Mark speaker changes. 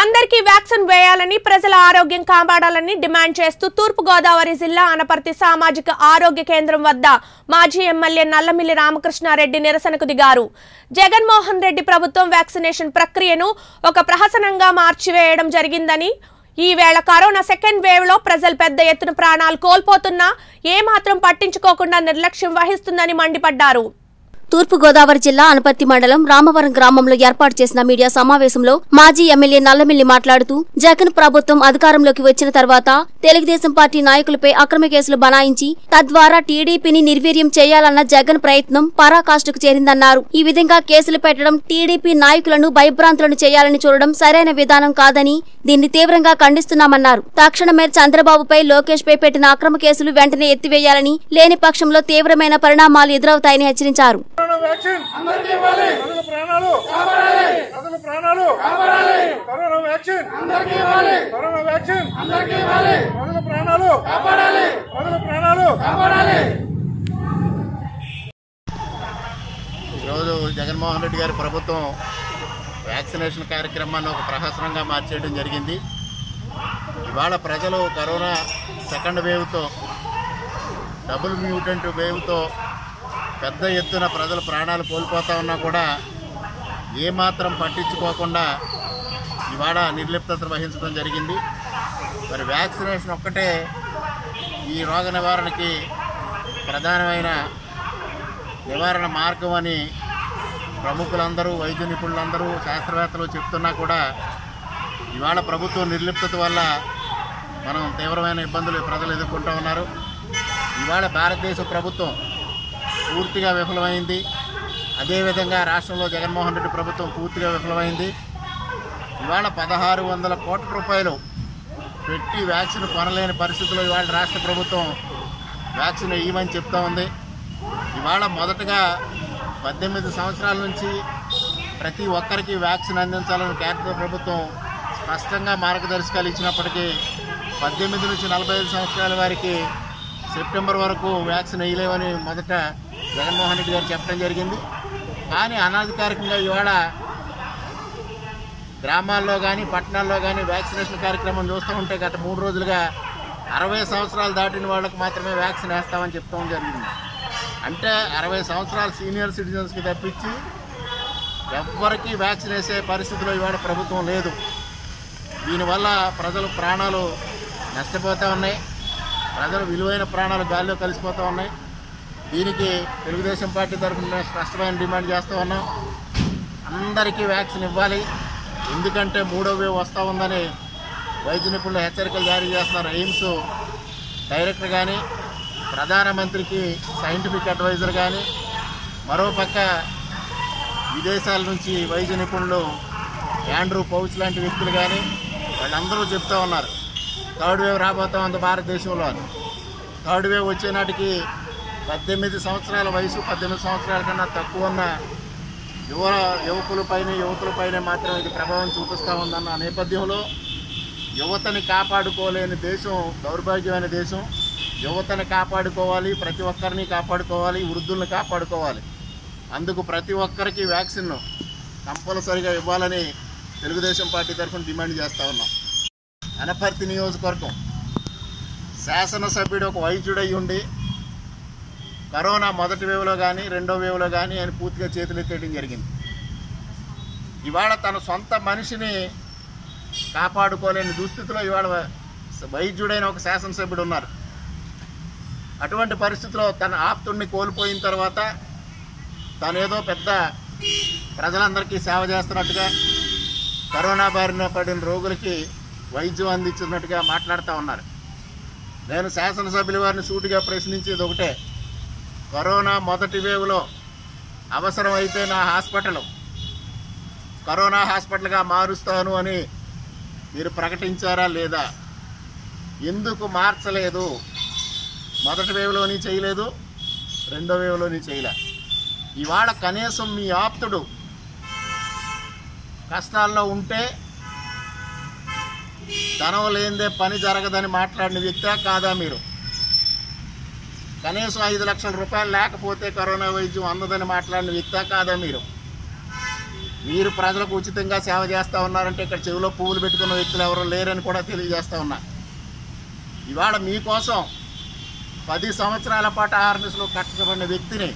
Speaker 1: అందరికీ వ్యాక్సిన్ వేయాలని ప్రజల ఆరోగ్యం కాపాడాలని డిమాండ్ చేస్తూ తూర్పుగోదావరి జిల్లా అనపర్తి సామాజిక ఆరోగ్య కేంద్రం వద్ద మాజీ ఎమ్మెల్యే నల్లమిల్లి రామకృష్ణారెడ్డి నిరసనకు దిగారు. జగన్మోహన్ రెడ్డి ప్రభుత్వం వ్యాక్సినేషన్ ప్రక్రియను ఒక ప్రహసనంగా మార్చివేయడం జరిగిందని ఈవేళ కరోనా సెకండ్ వేవ్లో ప్రజలు పెద్ద ఎత్తున ప్రాణాలు కోల్పోతున్నా ఏమాత్రం పట్టించుకోకుండా నిర్లక్ష్యం వహిస్తుందని మండిపడ్డారు.
Speaker 2: తూర్పుగోదావరి జిల్లా అనపర్తి మండలం రామవరం గ్రామంలో ఏర్పాటు చేసిన మీడియా సమావేశంలో మాజీ ఎమ్మెల్యే నల్లమిల్లి మాట్లాడుతూ జగన్ ప్రభుత్వం అధికారంలోకి వచ్చిన తర్వాత తెలుగుదేశం పార్టీ నాయకులపై అక్రమ కేసులు బనాయించి తద్వారా టీడీపీని నిర్వీర్యం చేయాలన్న జగన్ ప్రయత్నం పరాకాష్ఠకు చేరిందన్నారు. ఈ విధంగా కేసులు పెట్టడం టీడీపీ నాయకులను భయభ్రాంతులను చేయాలని చూడడం సరైన విధానం కాదని దీన్ని తీవ్రంగా ఖండిస్తున్నామన్నారు. తక్షణమే చంద్రబాబుపై లోకేష్ పై పెట్టిన అక్రమ కేసులు వెంటనే ఎత్తివేయాలని లేని పక్షంలో తీవ్రమైన పరిణామాలు ఎదురవుతాయని హెచ్చరించారు.
Speaker 3: వ్యాక్సిన్. అందరికీ ఇవ్వాలి. ప్రజల ప్రాణాలు. కాపాడాలి. ప్రజల ప్రాణాలు. కాపాడాలి. Corona vaccine. అందరికీ ఇవ్వాలి. Corona vaccine. అందరికీ ఇవ్వాలి. ప్రజల ప్రాణాలు. కాపాడాలి. ప్రజల ప్రాణాలు. కాపాడాలి.
Speaker 4: ఈరోజు జగన్మోహన్ రెడ్డి గారి ప్రభుత్వం వ్యాక్సినేషన్ కార్యక్రమాన్ని ఒక ప్రహసనంగా మార్చేయడం జరిగింది. ఇవాళ ప్రజలు కరోనా సెకండ్ వేవ్తో డబుల్ మ్యూటెంట్ వేవ్తో పెద్ద ఎత్తున ప్రజలు ప్రాణాలు కోల్పోతా ఉన్నా కూడా ఏమాత్రం పట్టించుకోకుండా ఇవాళ నిర్లిప్తత వహించడం జరిగింది. మరి వ్యాక్సినేషన్ ఒక్కటే ఈ రోగ నివారణకి ప్రధానమైన నివారణ మార్గం అని ప్రముఖులందరూ వైద్య నిపుణులందరూ శాస్త్రవేత్తలు చెప్తున్నా కూడా ఇవాళ ప్రభుత్వం నిర్లిప్తత వల్ల మనం తీవ్రమైన ఇబ్బందులు ప్రజలు ఎదుర్కొంటూ ఉన్నారు. ఇవాళ భారతదేశ ప్రభుత్వం పూర్తిగా విఫలమైంది. అదేవిధంగా రాష్ట్రంలో జగన్మోహన్ రెడ్డి ప్రభుత్వం పూర్తిగా విఫలమైంది. ఇవాళ పదహారు వందల కోట్ల రూపాయలు పెట్టి వ్యాక్సిన్ కొనలేని పరిస్థితిలో ఇవాళ రాష్ట్ర ప్రభుత్వం వ్యాక్సిన్ ఇవ్వమని చెప్తా ఉంది. ఇవాళ మొదటగా పద్దెనిమిది సంవత్సరాల నుంచి ప్రతి ఒక్కరికి వ్యాక్సిన్ అందించాలని కేంద్ర ప్రభుత్వం స్పష్టంగా మార్గదర్శకాలు ఇచ్చినప్పటికీ పద్దెనిమిది నుంచి నలభై ఐదు సంవత్సరాల వారికి సెప్టెంబర్ వరకు వ్యాక్సిన్ వేయలేవని మొదట జగన్మోహన్ రెడ్డి గారు చెప్పడం జరిగింది. కానీ అనధికారికంగా ఇవాళ గ్రామాల్లో కానీ పట్టణాల్లో కానీ వ్యాక్సినేషన్ కార్యక్రమం చూస్తూ ఉంటే గత మూడు రోజులుగా అరవై సంవత్సరాలు దాటిన వాళ్ళకు మాత్రమే వ్యాక్సిన్ వేస్తామని చెప్తాం జరిగింది. అంటే అరవై సంవత్సరాలు సీనియర్ సిటిజన్స్కి తప్పించి ఎవ్వరికీ వ్యాక్సిన్ వేసే పరిస్థితిలో ఇవాళ ప్రభుత్వం లేదు. దీనివల్ల ప్రజలు ప్రాణాలు నష్టపోతూ ఉన్నాయి. ప్రజలు విలువైన ప్రాణాలు గాల్లో కలిసిపోతూ ఉన్నాయి. దీనికి తెలుగుదేశం పార్టీ తరఫున స్పష్టమైన డిమాండ్ చేస్తూ ఉన్నాం. అందరికీ వ్యాక్సిన్ ఇవ్వాలి. ఎందుకంటే మూడో వేవ్ వస్తూ ఉందని వైద్య నిపుణులు హెచ్చరికలు జారీ చేస్తున్నారు. ఎయిమ్స్ డైరెక్టర్ కానీ ప్రధానమంత్రికి సైంటిఫిక్ అడ్వైజర్ కానీ మరోపక్క విదేశాల నుంచి వైద్య నిపుణులు యాండ్రూ పౌచ్ లాంటి వ్యక్తులు కానీ వాళ్ళందరూ చెప్తూ ఉన్నారు. థర్డ్ వేవ్ రాబోతా ఉంది భారతదేశంలో. థర్డ్ వేవ్ వచ్చే నాటికి పద్దెనిమిది సంవత్సరాల వయసు పద్దెనిమిది సంవత్సరాల కన్నా తక్కువ ఉన్న యువ యువకులపైన యువకులపైన మాత్రం ఇది ప్రభావం చూపిస్తూ ఉందన్న నేపథ్యంలో యువతని కాపాడుకోలేని దేశం దౌర్భాగ్యమైన దేశం. యువతని కాపాడుకోవాలి ప్రతి ఒక్కరిని కాపాడుకోవాలి వృద్ధుల్ని కాపాడుకోవాలి. అందుకు ప్రతి ఒక్కరికి వ్యాక్సిన్ కంపల్సరిగా ఇవ్వాలని తెలుగుదేశం పార్టీ తరఫున డిమాండ్ చేస్తూ ఉన్నాం. అనపర్తి నియోజకవర్గం శాసనసభ్యుడు ఒక వైద్యుడై ఉండి కరోనా మొదటి వేవ్లో కానీ రెండో వేవ్లో కానీ ఆయన పూర్తిగా చేతులు ఎత్తేయడం జరిగింది. ఇవాళ తన సొంత మనిషిని కాపాడుకోలేని దుస్థితిలో ఇవాళ వైద్యుడైన ఒక శాసనసభ్యుడు ఉన్నారు. అటువంటి పరిస్థితిలో తన ఆప్తుడిని కోల్పోయిన తర్వాత తను ఏదో పెద్ద ప్రజలందరికీ సేవ చేస్తున్నట్టుగా కరోనా బారిన పడిన రోగులకి వైద్యం అందించినట్టుగా మాట్లాడుతూ ఉన్నారు. నేను శాసనసభ్యుల వారిని సూటిగా ప్రశ్నించేది ఒకటే కరోనా మొదటి వేవ్లో అవసరమైతే నా హాస్పిటల్. కరోనా హాస్పిటల్గా మారుస్తాను అని మీరు ప్రకటించారా లేదా? ఎందుకు మార్చలేదు? మొదటి వేవ్లోని చేయలేదు రెండో వేవ్లోని చేయలే. ఇవాళ కనీసం మీ ఆప్తుడు కష్టాల్లో ఉంటే ధనం లేనిదే పని జరగదని మాట్లాడిన వ్యక్తే కాదా మీరు? కనీసం ఐదు లక్షల రూపాయలు లేకపోతే కరోనా వైద్యం అందదని మాట్లాడిన వ్యక్తే కాదా మీరు? మీరు ప్రజలకు ఉచితంగా సేవ చేస్తూ ఉన్నారంటే ఇక్కడ చెవిలో పువ్వులు పెట్టుకున్న వ్యక్తులు ఎవరు లేరని కూడా తెలియజేస్తూ ఉన్నా. ఇవాళ మీకోసం పది సంవత్సరాల పాటు ఆర్మీస్లో కట్టబడిన వ్యక్తిని